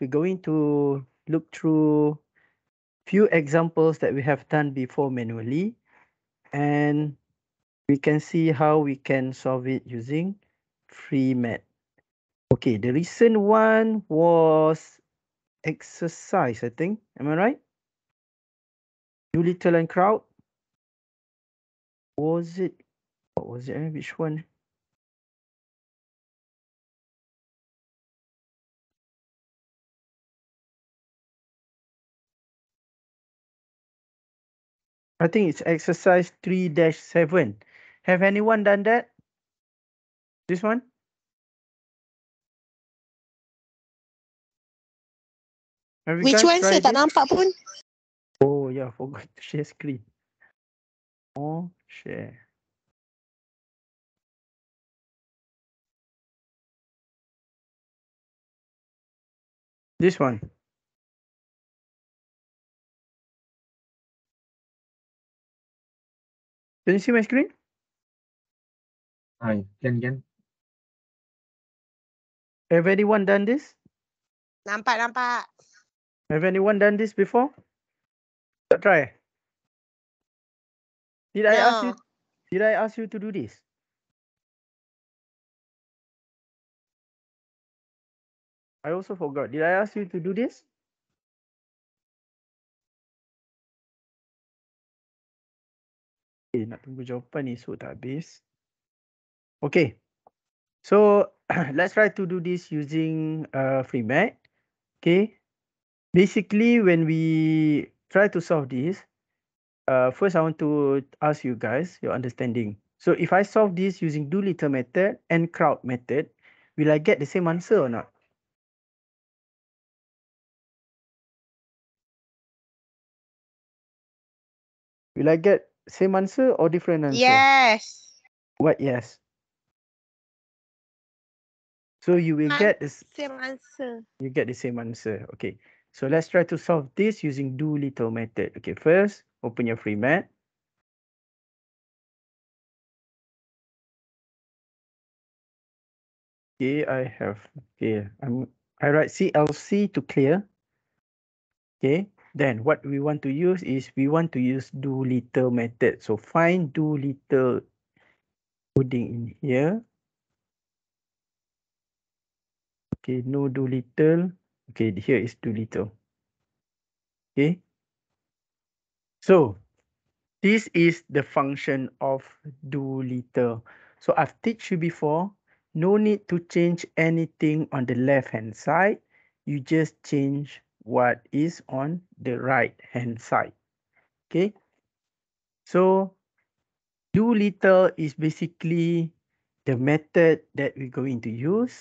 we're going to look through few examples that we have done before manually and we can see how we can solve it using FreeMat. Okay, the recent one was exercise, I think. Am I right? Doolittle and Crout. Was it? What was it? Which one? I think it's exercise 3-7. Have anyone done that? This one? Have Which one saya tak nampak pun? Oh yeah, forgot to share screen. Oh, share. This one. Can you see my screen? Hi, can can. Have anyone done this? Nampak, nampak. Have anyone done this before? Try. Did I no. ask you? Did I ask you to do this? I also forgot. Did I ask you to do this? Okay, nak tunggu jawapan ni so tak habis. Okay. So let's try to do this using uh, FreeMat. Okay. Basically, when we try to solve this, uh, first I want to ask you guys your understanding. So if I solve this using Doolittle method and crowd method, will I get the same answer or not? Will I get same answer or different answer? Yes. What yes? So you will get the same answer. You get the same answer. Okay. So let's try to solve this using Doolittle method. Okay, first open your FreeMat. Okay, I have okay. I'm I write CLC to clear. Okay, then what we want to use is we want to use Doolittle method. So find Doolittle coding in here. Okay, no Doolittle. Okay, here is Doolittle. Okay. So this is the function of Doolittle. So I've teach you before, no need to change anything on the left hand side. You just change what is on the right hand side. Okay. So Doolittle is basically the method that we're going to use.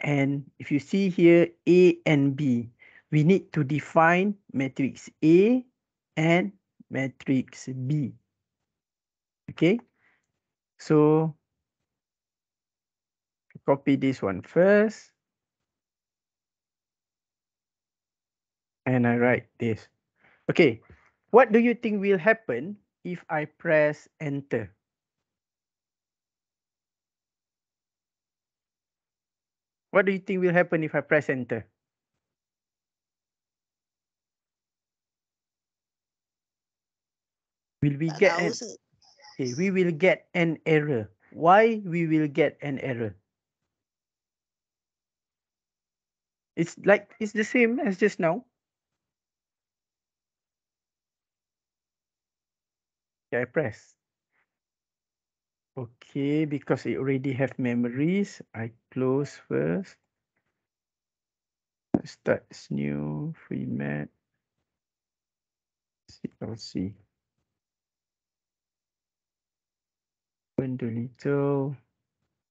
And if you see here A and B, we need to define matrix A and matrix B. Okay. So copy this one first. And I write this. Okay, what do you think will happen if I press enter? What do you think will happen if I press enter? Will we get an, okay, we will get an error. Why we will get an error? It's like it's the same as just now. I press. Okay, because it already have memories, I close first. Start new FreeMat. CLC. Open the little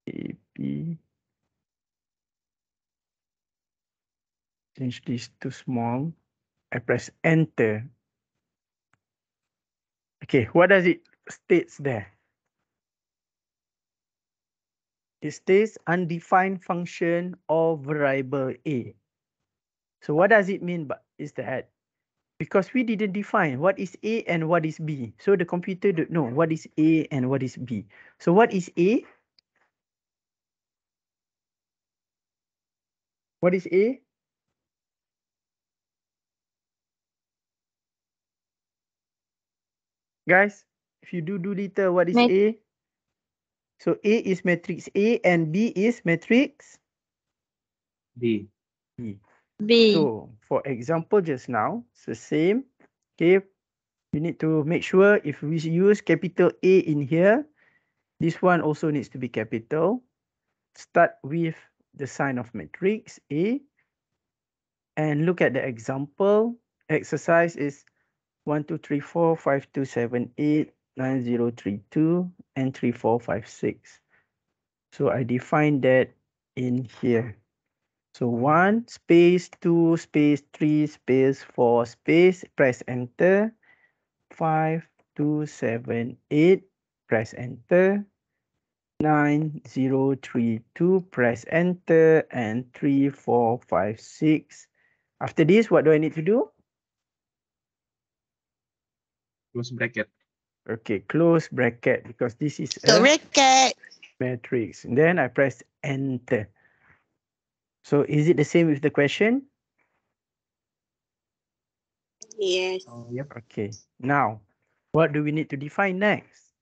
AP. Change this to small. I press enter. Okay, what does it states there? It states undefined function or variable A. So what does it mean by is that? Because we didn't define what is A and what is B. So the computer don't know what is A and what is B. So what is A? What is A? Guys, if you do Doolittle, what is Mat- A? So A is matrix A and B is matrix B. B. B. So for example just now, it's the same. Okay. you need to make sure if we use capital A in here, this one also needs to be capital. Start with the sign of matrix A. And look at the example. Exercise is 1, 2, 3, 4, 5, 2, 7, 8, 9, 0, 3, 2, and 3, 4, 5, 6. So I define that in here. So 1 space 2 space 3 space 4 space press enter. 5 2 7 8 press enter. 9 0 3 2 press enter. And 3 4 5 6 after this what do I need to do Close bracket. okay close bracket because this is The a racket. matrix and then I press enter so is it the same with the question Yes. Oh, yep. Okay. Now, what do we need to define next?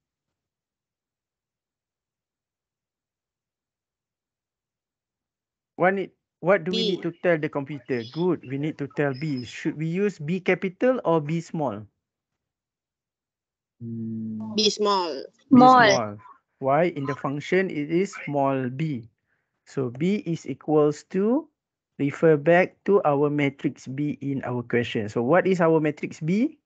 What need what do we need to tell the computer? Good. We need to tell B. Should we use B capital or B small? Mm, Be small. B Small. Why? In the function it is small b. So b is equals to refer back to our matrix B in our question. So what is our matrix B?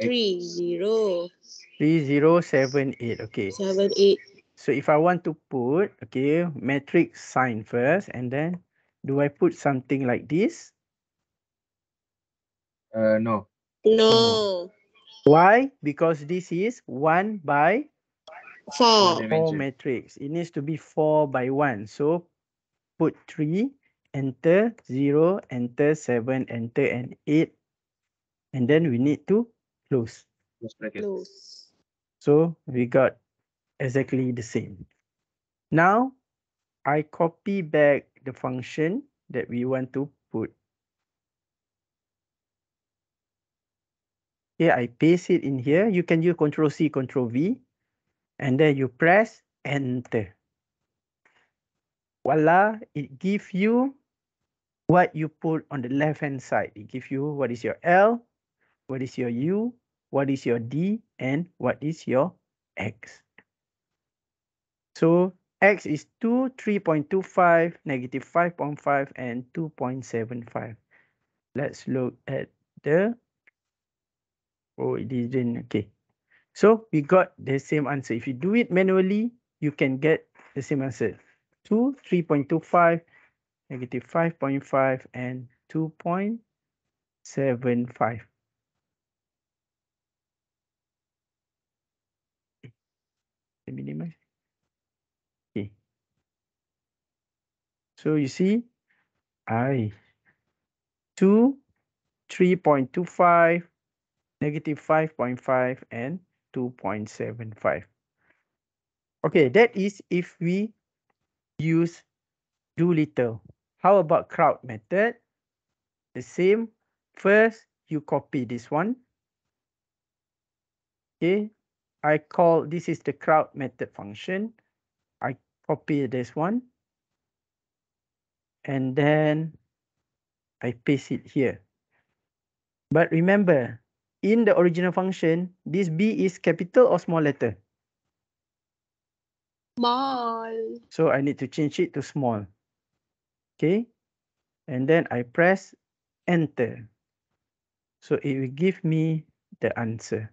Three, zero, 3078. Okay. seven, eight. So if I want to put, okay, matrix sign first, and then do I put something like this? Uh, no. No. Why? Because this is 1 by Four. Dimension. 4 matrix. It needs to be 4 by 1. So put 3, enter 0, enter 7, enter and 8. And then we need to close. Close bracket. Close. So we got exactly the same. Now I copy back the function that we want to put. I paste it in here. You can use Control C, Control V, and then you press Enter. Voila, it gives you what you put on the left hand side. It gives you what is your L, what is your U, what is your D, and what is your X. So X is 2, 3.25, negative 5.5, and 2.75. Let's look at the, oh, it didn't, okay. So we got the same answer. If you do it manually, you can get the same answer. 2, 3.25, negative 5.5, and 2.75. Let me minimize. Okay. So you see, I 2, 3.25, negative 5.5, and 2.75. Okay, that is if we use Doolittle. How about Crout method? The same. First, you copy this one. Okay, I call this is the Crout method function. I copy this one. And then I paste it here. But remember, in the original function, this B is capital or small letter? Small. So I need to change it to small. Okay. And then I press enter. So it will give me the answer.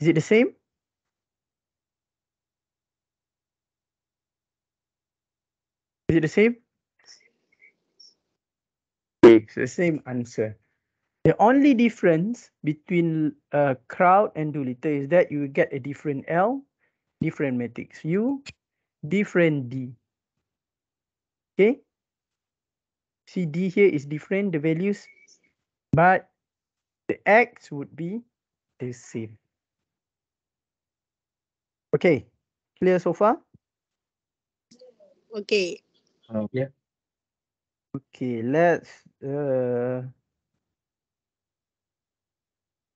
Is it the same? Is it the same? It's the same answer. The only difference between a Crout and Doolittle is that you get a different L, different matrix U, different D. Okay? See D here is different, the values, but the X would be the same. Okay, clear so far? Okay. Oh, yeah. Okay, let's uh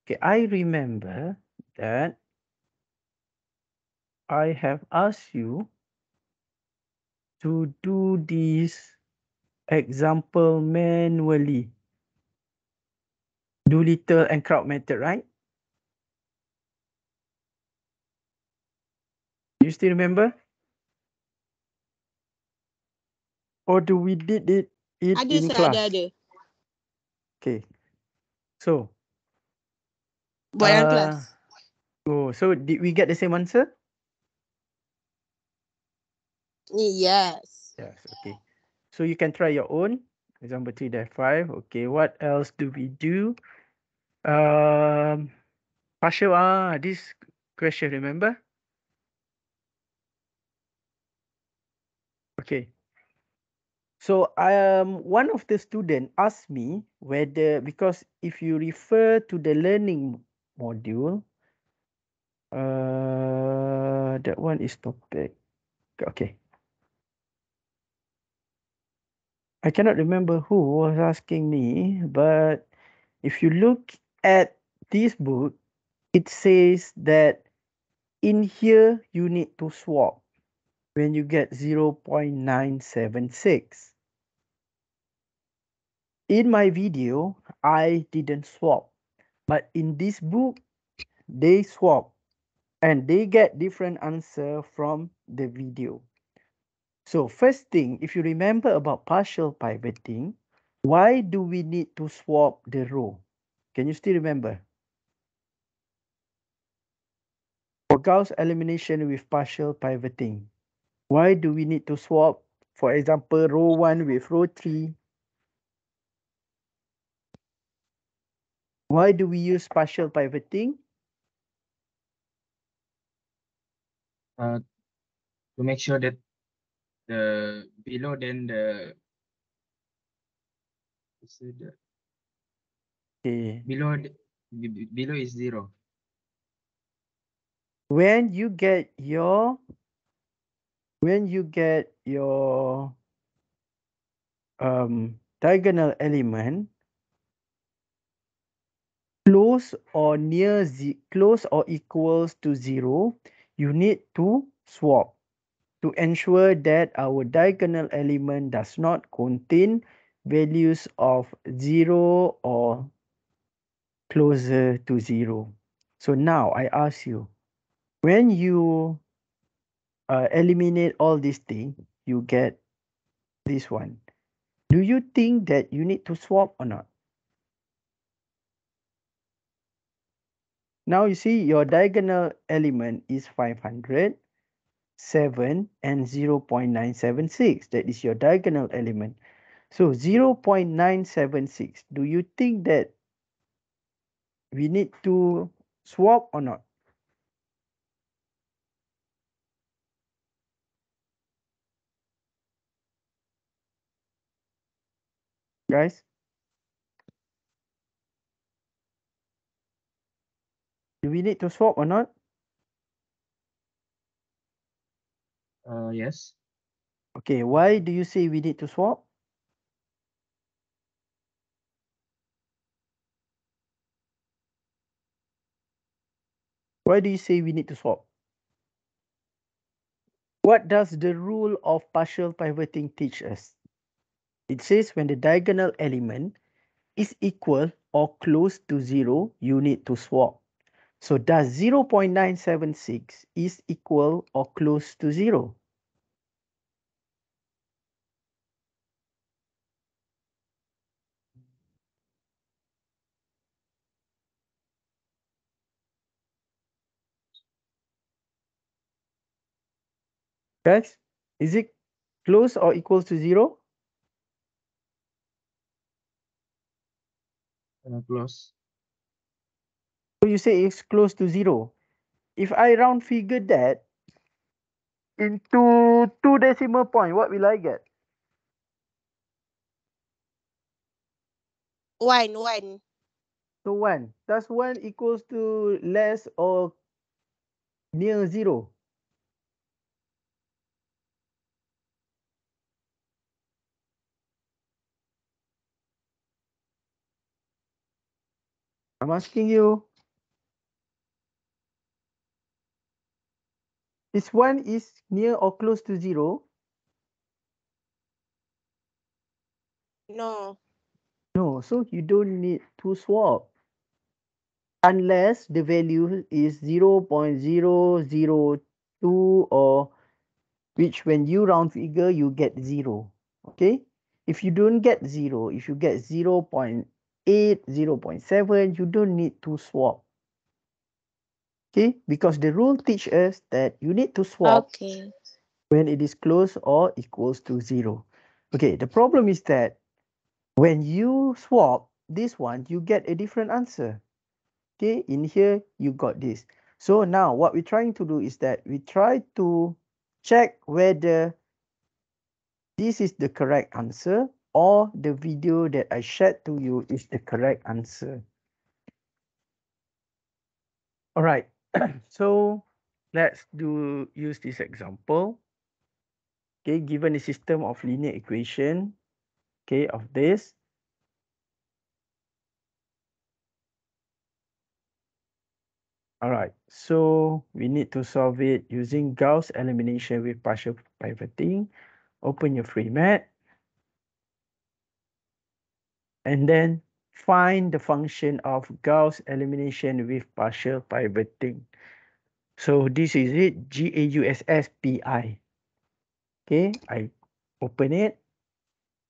Okay, I remember that I have asked you to do this example manually. Doolittle and Crout method, right? You still remember? Or do we did it, it Ada in class? ada ada. Okay. So, Dalam Uh, kelas. oh, so did we get the same answer? Yes. Yes, okay. So you can try your own. Example 3 dash 5. Okay, what else do we do? Um, partial, ah, this question, remember? Okay. So um, one of the student asked me whether, because if you refer to the learning module, uh, that one is topic. Okay. I cannot remember who was asking me, but if you look at this book, it says that in here you need to swap when you get 0.976. In my video, I didn't swap, but in this book, they swap and they get different answer from the video. So first thing, if you remember about partial pivoting, why do we need to swap the row? Can you still remember? For Gauss elimination with partial pivoting, why do we need to swap, for example, row 1 with row 3? Why do we use partial pivoting? Uh, to make sure that the below then the what's it, the Okay. below the, be- be- below is zero. When you get your when you get your um diagonal element close or near ze- close or equals to zero, you need to swap to ensure that our diagonal element does not contain values of zero or closer to zero. So now I ask you, when you uh, eliminate all these things, you get this one. Do you think that you need to swap or not? Now you see your diagonal element is 500, 7 and 0.976. That is your diagonal element. So 0.976, do you think that we need to swap or not? Guys? Do we need to swap or not? Uh, yes. Okay, why do you say we need to swap? Why do you say we need to swap? What does the rule of partial pivoting teach us? It says when the diagonal element is equal or close to zero, you need to swap. So does 0.976 is equal or close to zero? Guys, is it close or equal to zero? Uh, close. So you say it's close to zero. If I round figure that into two decimal point, what will I get? One, one. So one. Does one equals to less or near zero? I'm asking you. This one is near or close to zero. No. No, so you don't need to swap. Unless the value is 0.002 or which when you round figure, you get zero. Okay. If you don't get zero, if you get 0.8, 0.7, you don't need to swap. Okay, because the rule teach us that you need to swap Okay. when it is close or equals to zero. Okay, the problem is that when you swap this one, you get a different answer. Okay, in here you got this. So now what we're trying to do is that we try to check whether this is the correct answer or the video that I shared to you is the correct answer. All right, so let's do use this example. Okay, given a system of linear equation, okay, of this. All right, so we need to solve it using Gauss elimination with partial pivoting. Open your FreeMat. And then find the function of Gauss elimination with partial pivoting. So this is it, G-A-U-S-S-P-I. Okay, I open it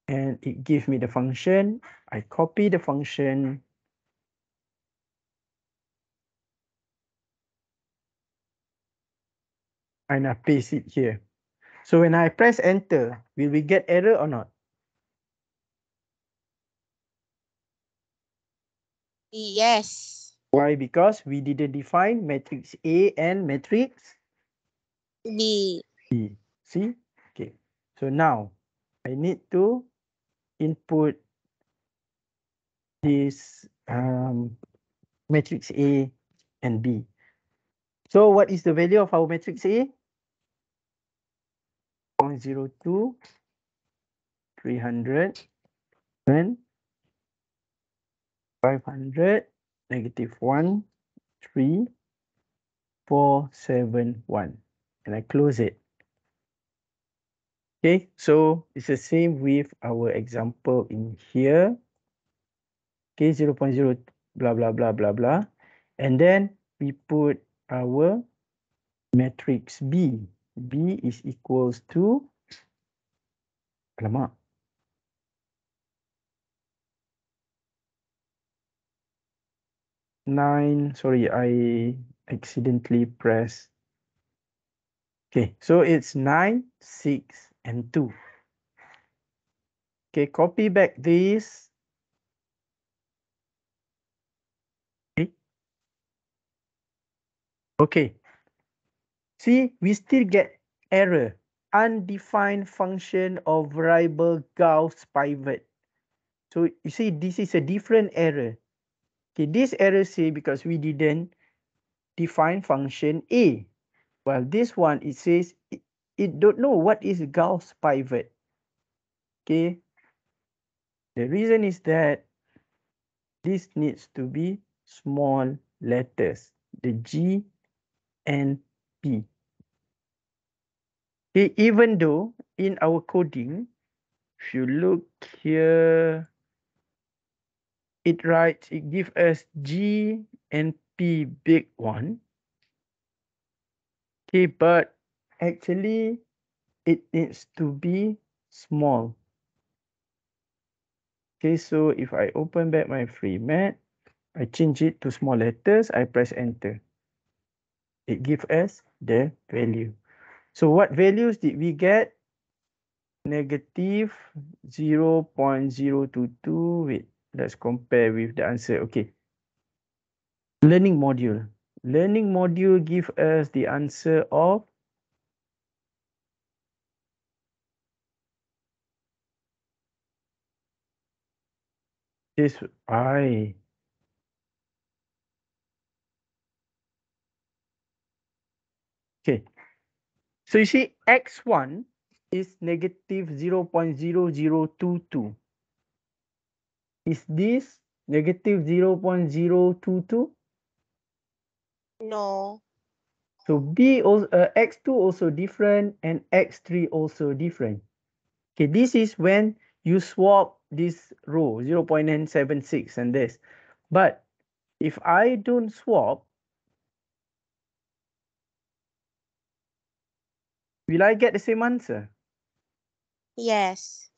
and it gives me the function. I copy the function. And I paste it here. So when I press enter, will we get error or not? Yes. Why? Because we didn't define matrix A and matrix B. B. See? Okay. So now I need to input this um, matrix A and B. So what is the value of our matrix A? 0.02, 300, and 500, negative 1, 3, 4, 7, 1. And I close it. Okay, so it's the same with our example in here. Okay, 0 0.0 blah, blah, blah, blah, blah. And then we put our matrix B. B is equals to, alamak, nine, sorry, I accidentally pressed. Okay, so it's nine, six, and two. Okay, copy back this. Okay. Okay. See, we still get error. Undefined function of variable Gauss pivot. So you see, this is a different error. Okay, this error say because we didn't define function A. While this one, it says it, it don't know what is Gauss pivot. Okay. The reason is that this needs to be small letters, the G and P. Okay, even though in our coding, if you look here, it writes, it gives us G and P big one. Okay, but actually it needs to be small. Okay, so if I open back my FreeMat, I change it to small letters, I press enter. It gives us the value. So what values did we get? Negative 0 0.022. Wait, let's compare with the answer. Okay. Learning module. Learning module give us the answer of this I. Okay. So you see x1 is negative 0 0.0022. Is this negative 0 0.022? No. So B also uh, X2 also different and X3 also different. Okay, this is when you swap this row 0.976 and this. But if I don't swap, will I get the same answer? Yes.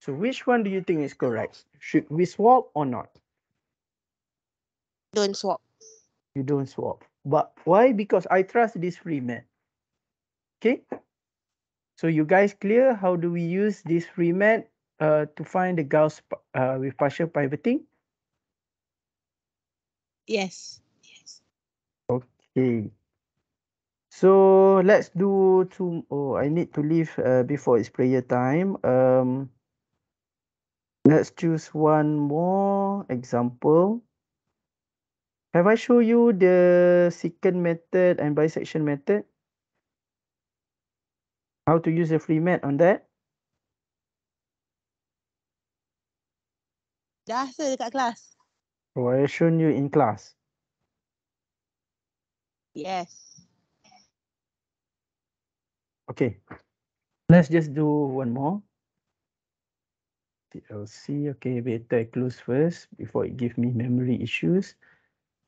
So which one do you think is correct? Should we swap or not? Don't swap. You don't swap. But why? Because I trust this FreeMat. Okay. So you guys clear how do we use this FreeMat uh, to find the Gauss uh, with partial pivoting? Yes. Yes. Okay. So let's do two. Oh, I need to leave uh, before it's prayer time. Um, let's choose one more example. Have I shown you the secant method and bisection method? How to use the free mat on that? Dah rasa dekat kelas. Oh, I shown you in class. Yes. Okay. Let's just do one more. CLC. Okay, better I close first before it give me memory issues.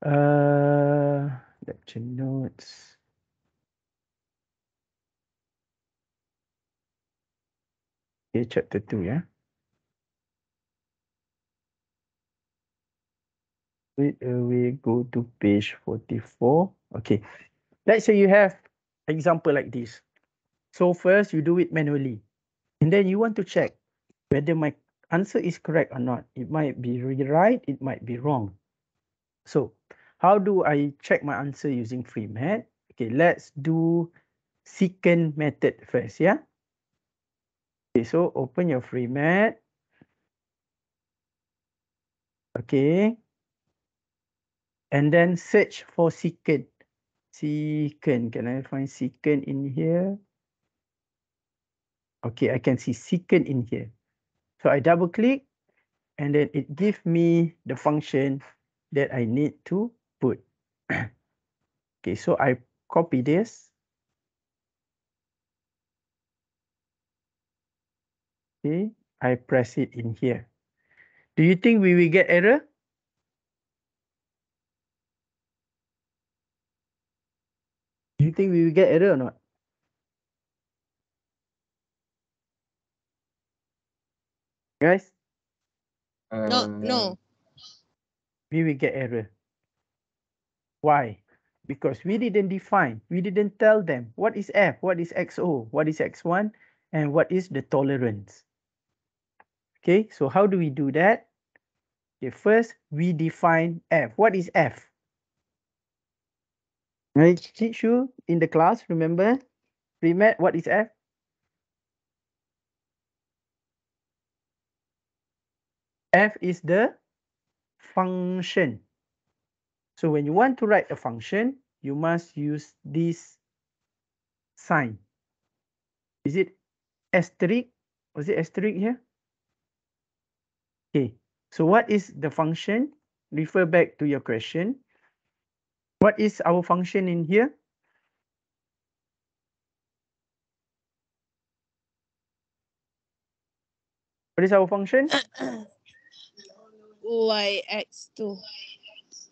Uh, lecture notes. Okay, chapter two, yeah. Wait, uh, we go to page 44. Okay. Let's say you have example like this. So first you do it manually. And then you want to check whether my answer is correct or not. It might be right, it might be wrong. So how do I check my answer using FreeMat? Okay, let's do secant method first, yeah? Okay, so open your FreeMat. Okay. And then search for secant. Secant. Can I find secant in here? Okay, I can see secant in here. So I double click and then it gives me the function that I need to put. okay, so I copy this. Okay, I press it in here. Do you think we will get error? Do you think we will get error or not? Guys, No, Uh, no. we will get error. Why? Because we didn't define, we didn't tell them what is F, what is XO, what is X1, and what is the tolerance. Okay, so how do we do that? Okay, first we define F. What is F? I teach you in the class, remember? Remat, what is F? F is the function. So when you want to write a function, you must use this sign. Is it asterisk? Was it asterisk here? Okay. So what is the function? Refer back to your question. What is our function in here? What is our function? YX2.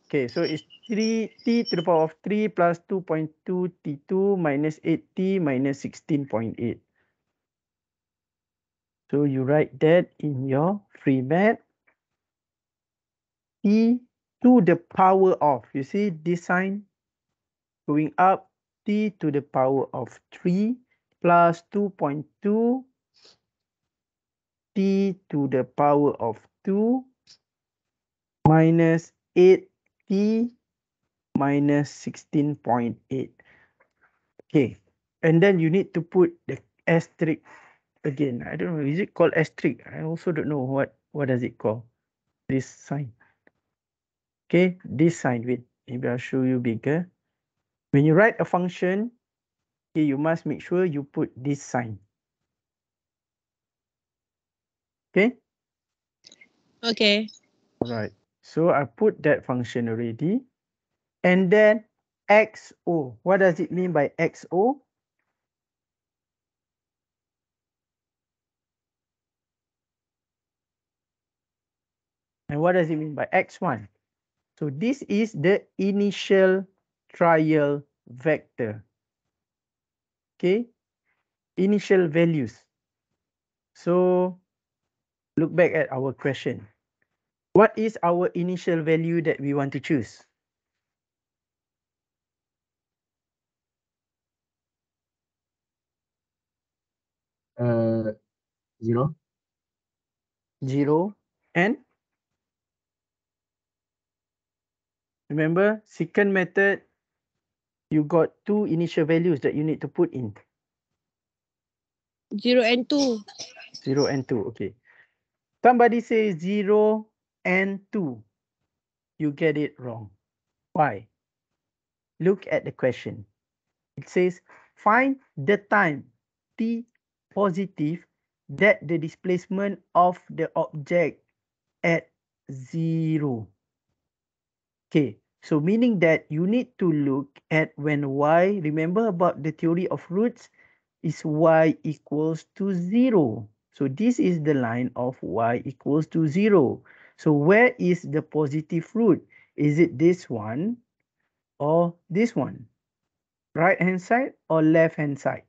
Okay, so it's 3 t to the power of 3 plus 2.2 t2 minus 8t minus 16.8. So you write that in your free mat. t to the power of, you see this sign going up, t to the power of 3 plus 2.2 t to the power of 2 minus 8t minus 16.8. Okay, and then you need to put the asterisk again. I don't know, is it called asterisk? I also don't know what, what does it call, this sign. Okay, this sign, wait, maybe I'll show you bigger. When you write a function, okay, you must make sure you put this sign. Okay? Okay. Alright, so I put that function already. And then XO. What does it mean by XO? And what does it mean by X1? So this is the initial trial vector. Okay, initial values. So look back at our question. What is our initial value that we want to choose? Uh, zero. Zero and remember secant method you got two initial values that you need to put in Zero and two. zero and two okay somebody says zero and two you get it wrong why look at the question it says find the time t positive that the displacement of the object at zero Okay, so meaning that you need to look at when y, remember about the theory of roots, is y equals to 0. So this is the line of y equals to 0. So where is the positive root? Is it this one or this one? Right hand side or left hand side?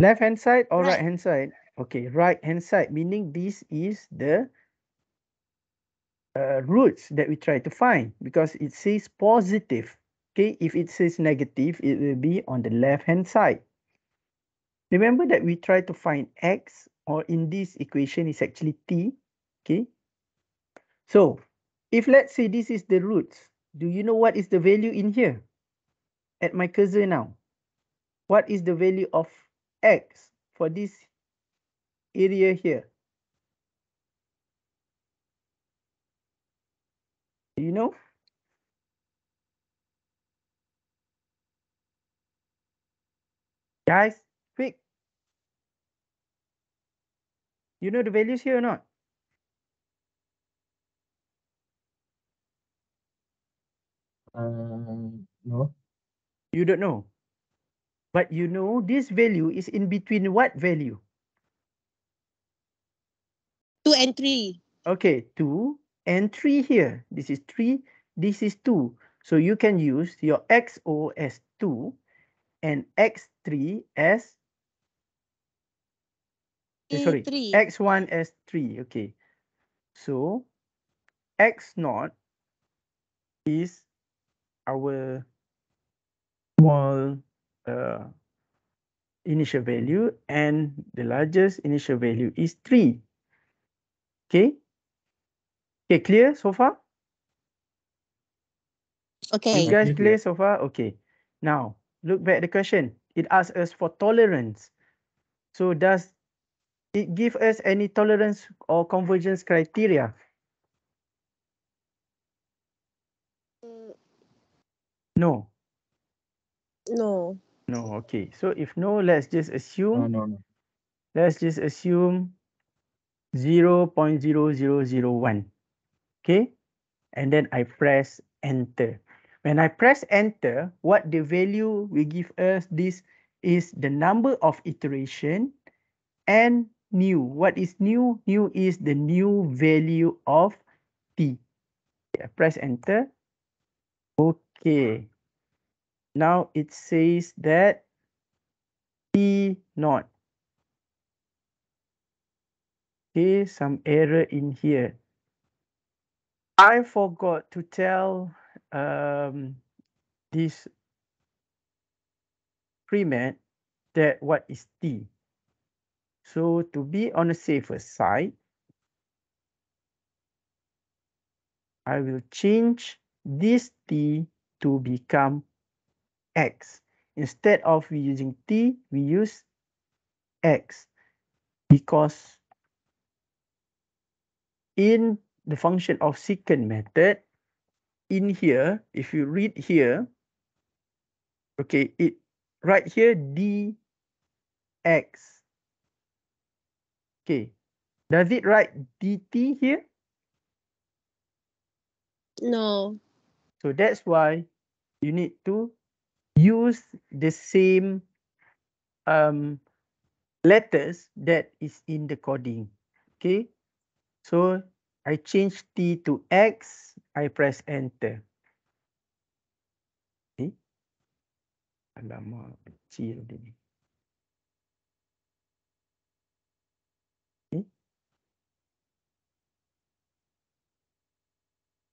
Left hand side or right, Right. hand side? Okay, right hand side, meaning this is the uh, roots that we try to find because it says positive. Okay, if it says negative, it will be on the left hand side. Remember that we try to find x or in this equation is actually t. Okay, so if let's say this is the roots, do you know what is the value in here? At my cursor now, what is the value of x for this area here? Do you know? Guys, quick. You know the values here or not? Uh, no. You don't know. But you know this value is in between what value? Two and three. Okay, 2 and 3 here. This is 3, this is 2. So you can use your XO as 2 and X3 as, eh, Eh, sorry, X1 as 3. Okay. So X naught is our small uh, initial value and the largest initial value is 3. Okay. Okay, clear so far? Okay. You guys clear so far? Okay. Now, look back at the question. It asks us for tolerance. So does it give us any tolerance or convergence criteria? Mm, No. No. No, okay. So if no, let's just No, assume, no, no. let's just assume 0.0001. Okay. And then I press enter. When I press enter, what the value will give us this is the number of iteration and new. What is new? New is the new value of t. I press enter. Okay. Now it says that t naught. Okay, some error in here. I forgot to tell um, this FreeMat that what is t. So to be on the safer side, I will change this t to become x. Instead of using t, we use x because in the function of secant method, in here, if you read here, okay, it right here dx Okay. Does it write dt here? No. So that's why you need to use the same um, letters that is in the coding. Okay. So I change T to X, I press enter. Okay. Alamak, kecil dia ni.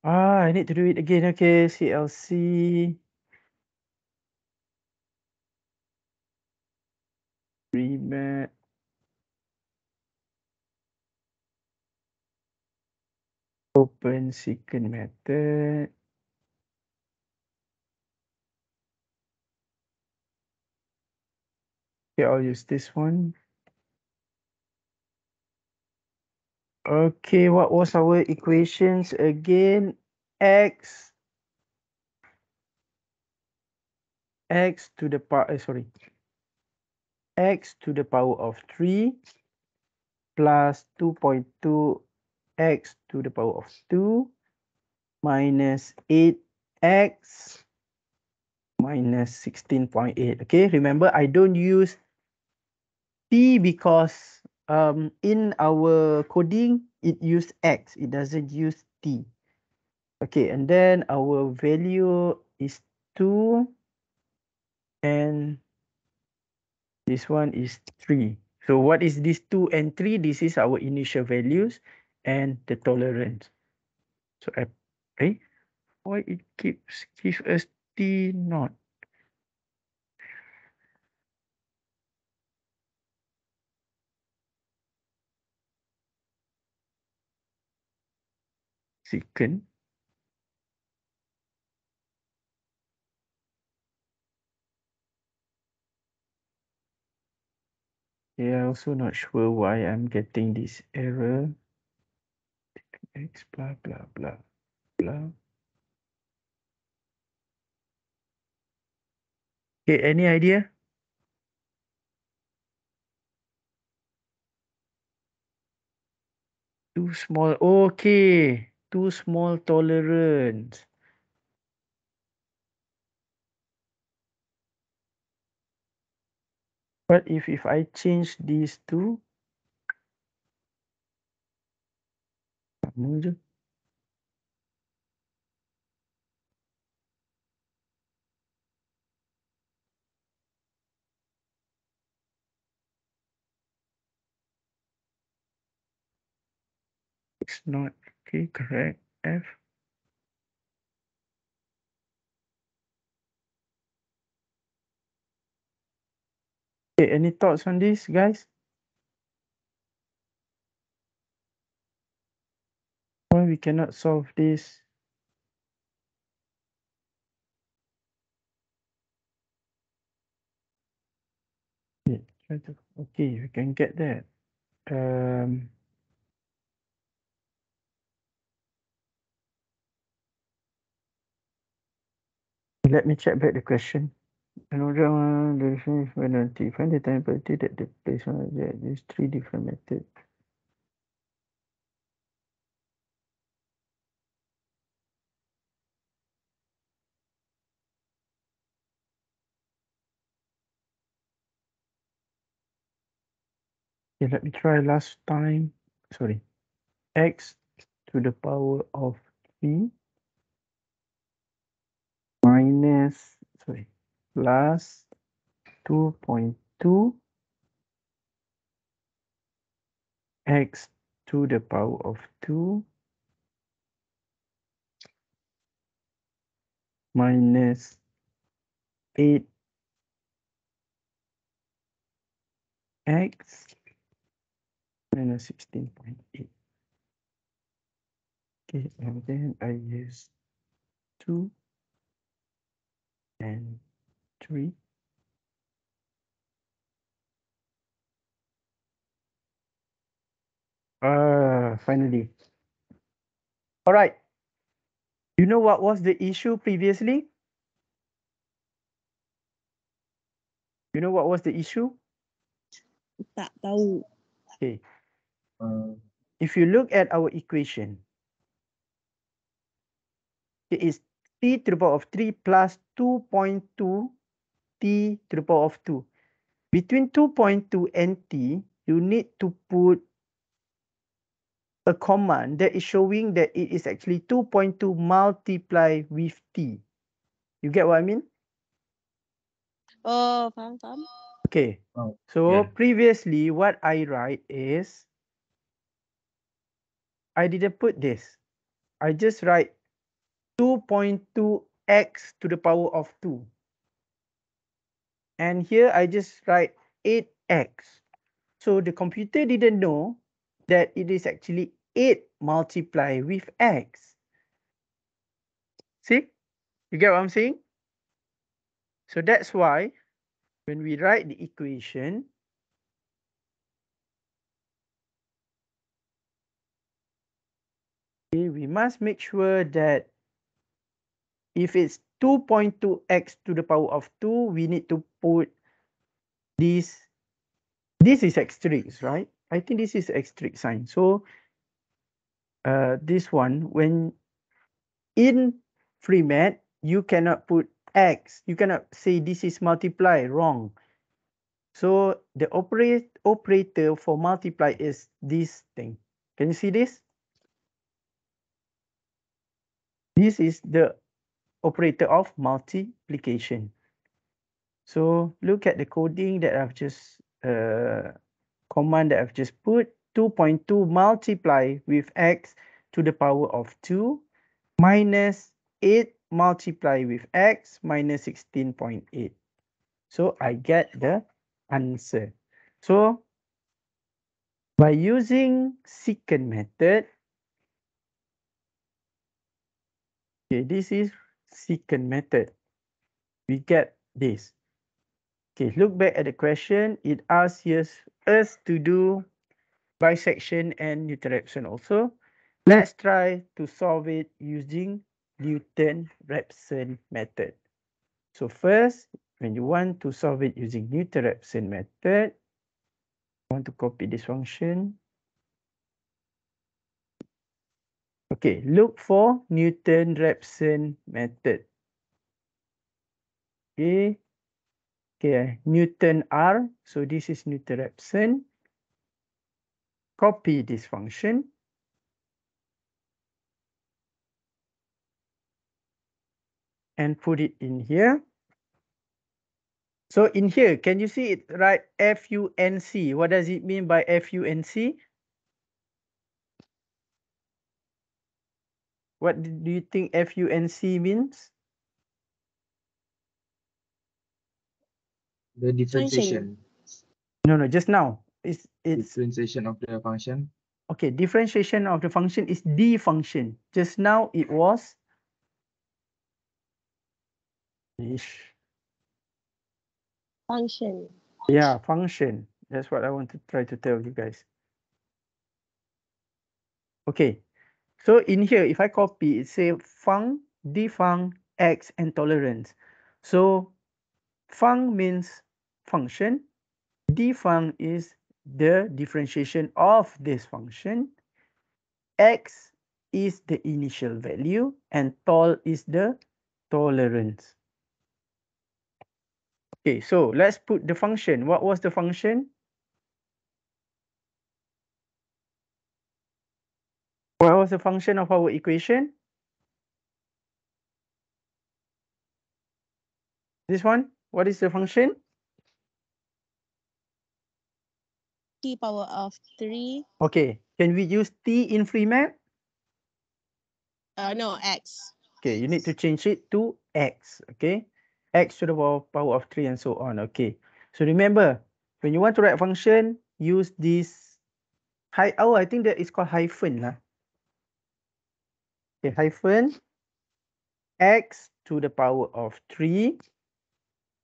Ah, I need to do it again. Okay, CLC. Remat. Open secant method. Okay, I'll use this one. Okay, what was our equations again? X x to the power, uh, sorry, x to the power of 3 plus 2.2 x to the power of 2 minus 8x minus 16.8. Okay, remember I don't use t because um, in our coding it use x, it doesn't use t. Okay, and then our value is 2 and this one is 3. So what is this 2 and 3? This is our initial values and the tolerance. So I, why it keeps give us T not? Second. Yeah, also not sure why I'm getting this error. X blah blah blah blah. Okay, any idea? Too small. Okay, too small tolerance. What if if I change these two? Sama. It's not okay, correct. F. Okay, any thoughts on this, guys? We cannot solve this? Okay, we can get that. Um, let me check back the question. Another one, the definition identify the time property that the place on the these three different methods. Okay, let me try last time. Sorry. X to the power of 3 minus, sorry, plus 2.2 x to the power of 2 minus 8 x minus 16.8. Okay, and then I use 2 and 3. Ah, finally. All right. You know what was the issue previously? You know what was the issue? Tak tahu. Okay. If you look at our equation, it is t to the power of 3 plus 2.2 t to the power of 2. Between 2.2 and t, you need to put a command that is showing that it is actually 2.2 multiply with t. You get what I mean? Oh, faham, faham. Okay. Oh, So yeah. previously, what I write is, I didn't put this. I just write 2.2x to the power of 2. And here I just write 8x. So the computer didn't know that it is actually 8 multiply with x. See? You get what I'm saying? So that's why when we write the equation, we must make sure that if it's 2.2x to the power of 2, we need to put this. This is asterisk, right? I think this is asterisk sign. So uh, this one, when in FreeMat, you cannot put x. You cannot say this is multiply, wrong. So the operate, operator for multiply is this thing. Can you see this? This is the operator of multiplication. So look at the coding that I've just, uh, command that I've just put. 2.2 multiply with x to the power of 2 minus 8 multiply with x minus 16.8. So I get the answer. So by using secant method, okay, this is secant method. We get this. Okay, look back at the question. It asks us, to do bisection and Newton-Raphson also. Let's try to solve it using Newton-Raphson method. So first, when you want to solve it using Newton-Raphson method, I want to copy this function. Okay, look for Newton-Raphson method. Okay, okay, Newton R. So this is Newton-Raphson. Copy this function. And put it in here. So in here, can you see it right? FUNC. What does it mean by FUNC? What do you think FUNC means? the differentiation, No, no, just now. It's it's differentiation of the function. okay. Differentiation of the function is the function. Just now it was. Ish. Function. Yeah, function. That's what I want to try to tell you guys. Okay. So in here, if I copy, it say fun, defun, x, and tolerance. So fun means function. Defun is the differentiation of this function. X is the initial value and tol is the tolerance. Okay, so let's put the function. What was the function? What was the function of our equation? This one, what is the function? T power of 3. Okay, can we use t in FreeMat? Uh, no, X. Okay, you need to change it to x, okay? x to the power, of 3 and so on, okay? So remember, when you want to write a function, use this, hi, oh, I think that is called hyphen. Lah. Hyphen x to the power of 3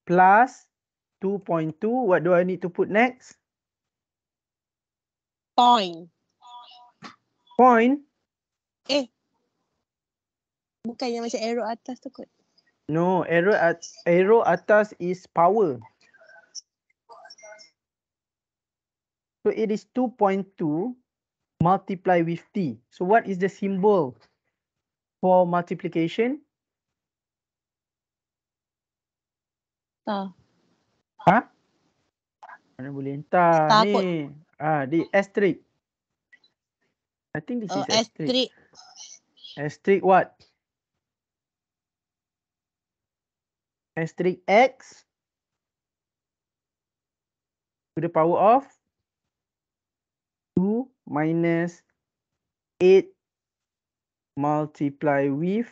plus 2.2. What do I need to put next? Point. Point. Eh. Bukannya macam arrow atas tu kot. No, arrow at arrow atas is power. So it is 2.2 multiply with t. So what is the symbol for multiplication? Star. Ha? Mana boleh entah Star kot. ni? Ah, di asterisk. I think this Oh, is asterisk. asterisk. Asterisk what? Asterisk x to the power of 2 minus 8 multiply with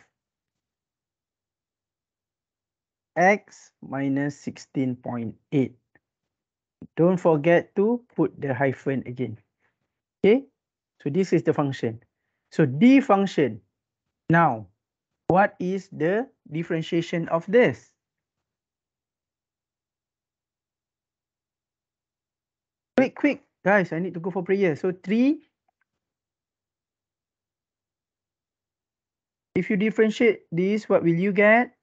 x minus 16.8. Don't forget to put the hyphen again. Okay, so this is the function. So d function. Now, what is the differentiation of this? Quick, quick, guys, I need to go for prayer. So 3. If you differentiate this, what will you get?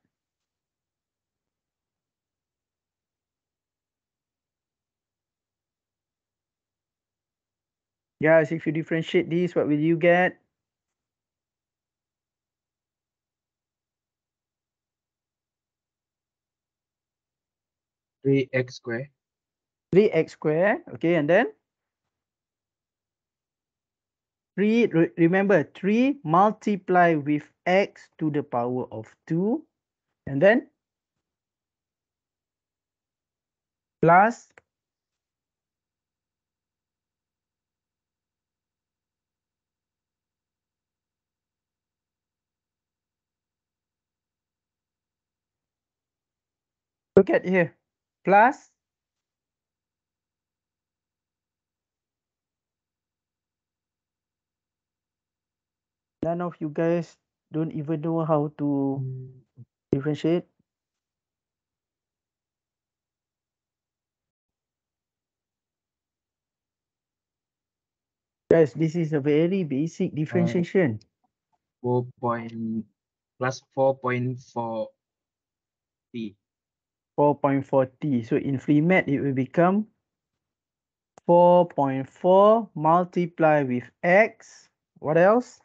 Guys, if you differentiate this, what will you get? Three x square. 3x square. Okay, and then? 3, re- remember, 3 multiply with x to the power of 2. And then? Plus Look at here. Plus none of you guys don't even know how to differentiate. Guys, this is a very basic uh, differentiation. Four point plus four point four t. 4.4t. So in FreeMat, it will become 4.4 multiply with x. What else?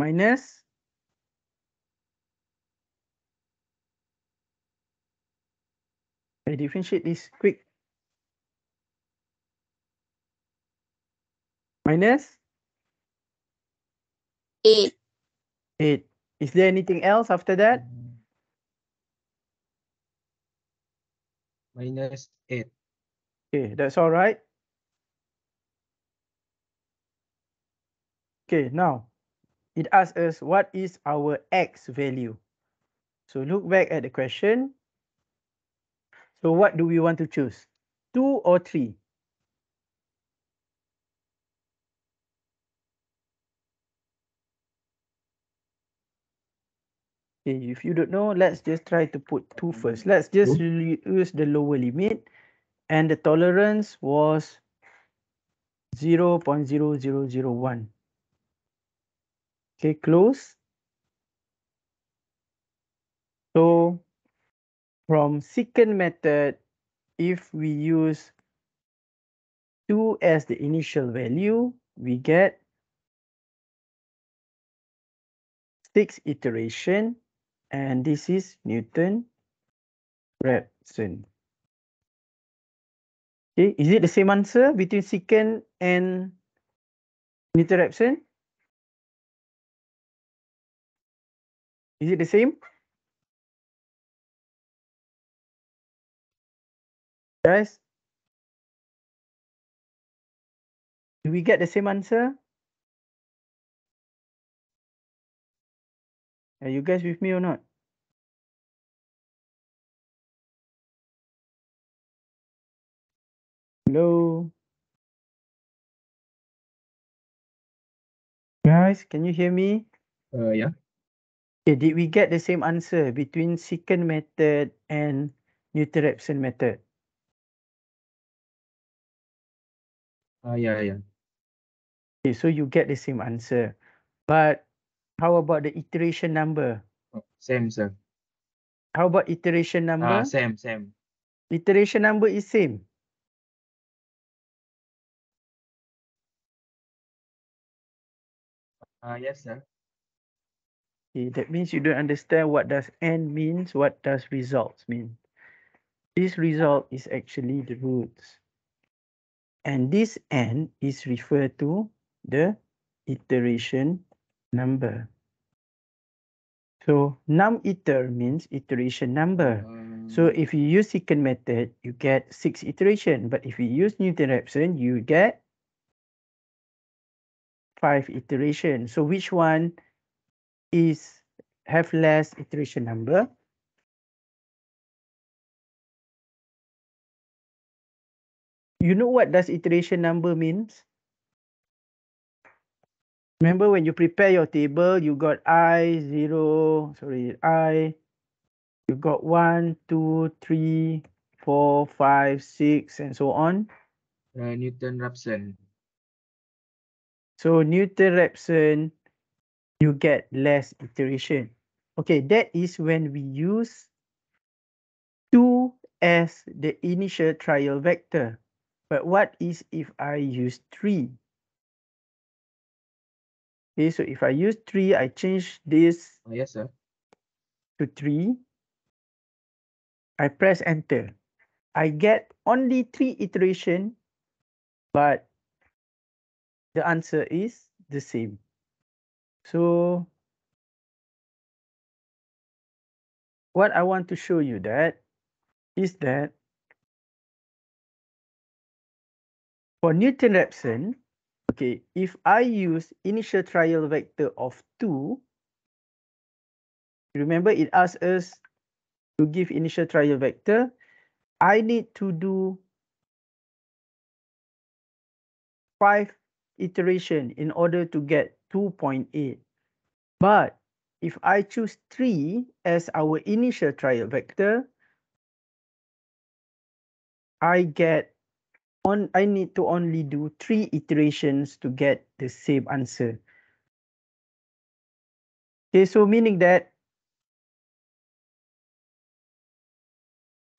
Minus I differentiate this quick. Minus Eight. 8. Is there anything else after that? Minus eight. Okay, that's all right. Okay, now it asks us what is our x value. So look back at the question. So what do we want to choose? 2 or 3? Okay, if you don't know, let's just try to put 2 first. Let's just use the lower limit. And the tolerance was 0.0001. Okay, close. So from secant method, if we use 2 as the initial value, we get 6 iteration and this is Newton Raphson. Okay, is it the same answer between secant and Newton Raphson? Is it the same? Guys? Do we get the same answer? Are you guys with me or not? Hello? Guys, can you hear me? Uh, yeah. Okay, did we get the same answer between secant method and Newton-Raphson method? Uh, yeah, yeah. Okay, so you get the same answer. But how about the iteration number? Oh, same, same. How about iteration ah, number? Uh, same, same. Iteration number is same. Uh, yes, sir. Okay, that means you don't understand what does n means, what does results mean. This result is actually the roots. And this n is referred to the iteration number. So num iter means iteration number. So Um, if you use secant method, you get six iteration. But if you use Newton-Raphson, you get five iteration. So which one is have less iteration number? You know what does iteration number means? Remember when you prepare your table, you got I, zero, sorry, I, you got one, two, three, four, five, six, and so on. uh, Newton Raphson. So Newton-Raphson, you get less iteration. Okay, that is when we use 2 as the initial trial vector. But what is if I use 3? Okay, so if I use 3, I change this Uh, yes, sir. to 3. I press enter. I get only 3 iteration, but the answer is the same. So what I want to show you that is that for Newton-Raphson, okay, if I use initial trial vector of 2, remember it asks us to give initial trial vector, I need to do 5 iteration in order to get 2.8. But if I choose 3 as our initial trial vector, I get on I need to only do 3 iterations to get the same answer. Okay, so meaning that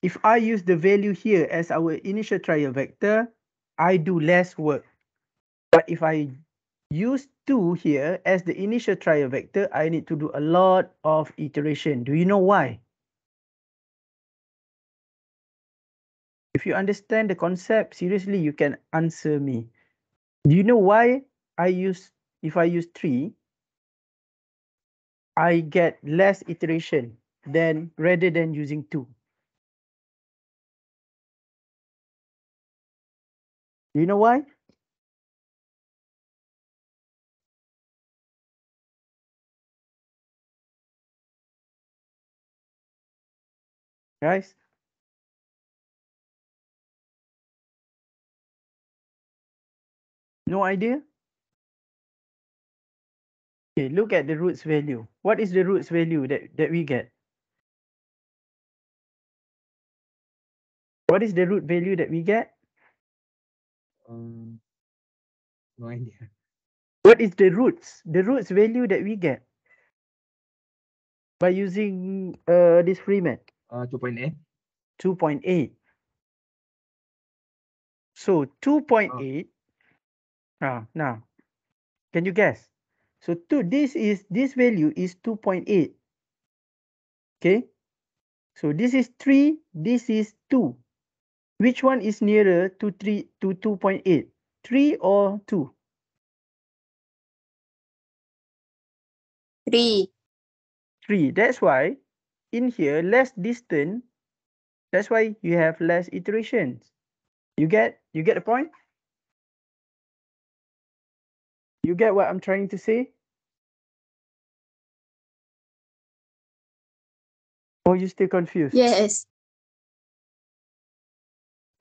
if I use the value here as our initial trial vector, I do less work. But if I use 2 here as the initial trial vector, I need to do a lot of iteration. Do you know why? If you understand the concept, seriously, you can answer me. Do you know why I use, if I use 3, I get less iteration than rather than using 2? Do you know why? Guys? No idea? Okay, look at the roots value. What is the roots value that, that we get? What is the root value that we get? Um, no idea. What is the roots? The roots value that we get by using uh, this FreeMat Uh, 2.8. 2.8. So 2.8. Ah, now, can you guess? So two, this is this value is 2.8. Okay. So this is 3, this is 2. Which one is nearer to 3 to 2.8? 3 or 2? Three. 3. That's why in here less distant. That's why you have less iterations. You get you get the point? You get what I'm trying to say? Or you still confused? Yes.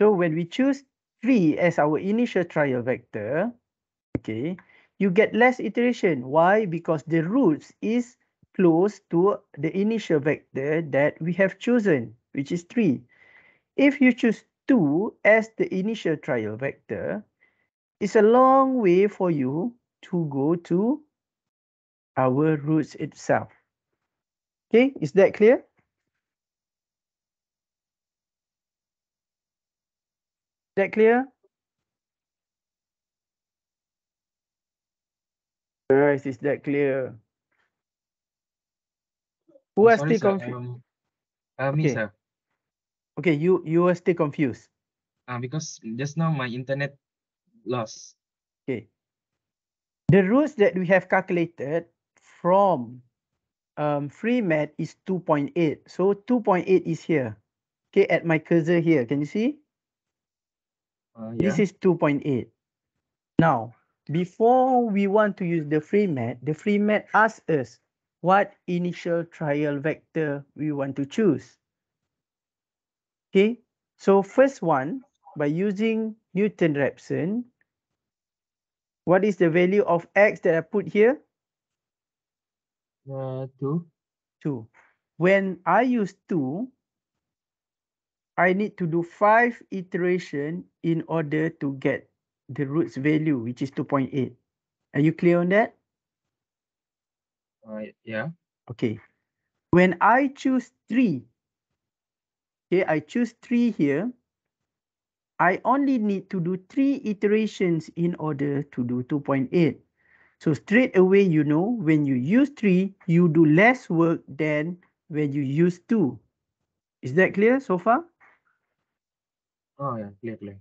So when we choose 3 as our initial trial vector, okay, you get less iteration. Why? Because the roots is close to the initial vector that we have chosen, which is 3. If you choose 2 as the initial trial vector, it's a long way for you to go to our roots itself. Okay, is that clear? that clear? Guys, is that clear? Who are sorry, still confused? Um, uh, me, Okay. sir. Okay, you you are still confused. Uh, because just now my internet lost. Okay. The rules that we have calculated from um, FreeMat is 2.8. So 2.8 is here. Okay, at my cursor here. Can you see? Uh, This is 2.8. Now, before we want to use the FreeMat, the FreeMat asks us what initial trial vector we want to choose. Okay, so first one, by using Newton-Raphson, what is the value of x that I put here? Uh, two. 2. When I use 2, I need to do 5 iteration in order to get the roots value, which is 2.8. Are you clear on that? Uh, yeah. Okay. When I choose 3, okay, I choose 3 here, I only need to do 3 iterations in order to do 2.8. So straight away, you know, when you use 3, you do less work than when you use 2. Is that clear so far? Oh, yeah. Clear, clear.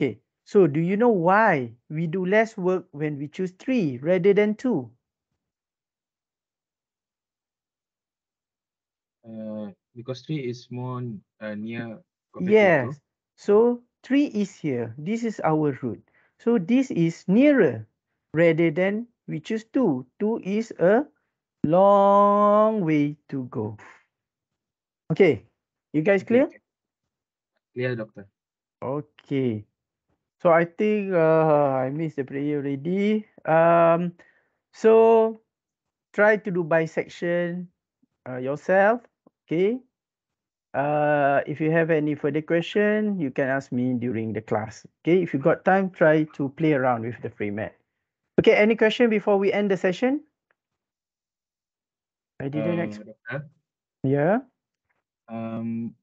Okay. So do you know why we do less work when we choose 3 rather than 2? Uh, because three is more uh, near Yes. So 3 is here. This is our root. So this is nearer rather than we choose 2. 2 is a long way to go. Okay. You guys clear? Clear, doctor. Okay. So I think uh, I missed the prayer already. Um, so try to do bisection uh, yourself. Okay. Uh, if you have any further question, you can ask me during the class. Okay. If you got time, try to play around with the free mat. Okay. Any question before we end the session? I didn't Uh, expect. doctor, Yeah. um,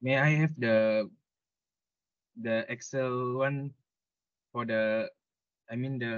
may I have the the Excel one for the, I mean the